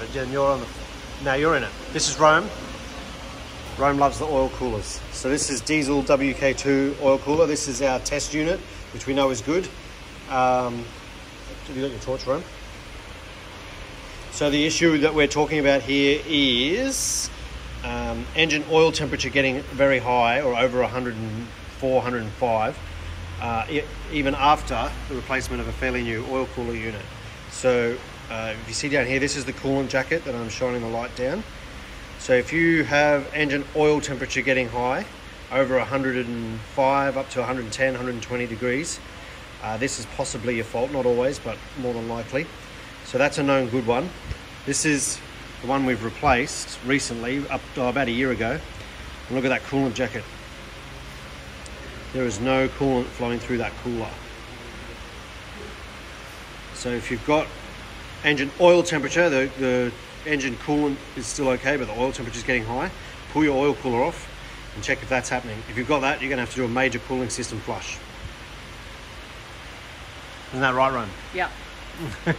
but then you're on the. Now you're in it. This is Rome. Rome loves the oil coolers. So this is diesel WK2 oil cooler. This is our test unit, which we know is good. Um, have you got your torch, Rome? So the issue that we're talking about here is um, engine oil temperature getting very high or over 104, 105, uh, even after the replacement of a fairly new oil cooler unit. So uh, if you see down here, this is the coolant jacket that I'm shining the light down. So if you have engine oil temperature getting high, over 105 up to 110, 120 degrees, uh, this is possibly your fault, not always, but more than likely. So that's a known good one. This is the one we've replaced recently, up oh, about a year ago. And look at that coolant jacket. There is no coolant flowing through that cooler. So if you've got engine oil temperature, the, the engine coolant is still okay, but the oil temperature is getting high, pull your oil cooler off and check if that's happening. If you've got that, you're going to have to do a major cooling system flush. Isn't that right, Ron? Yeah.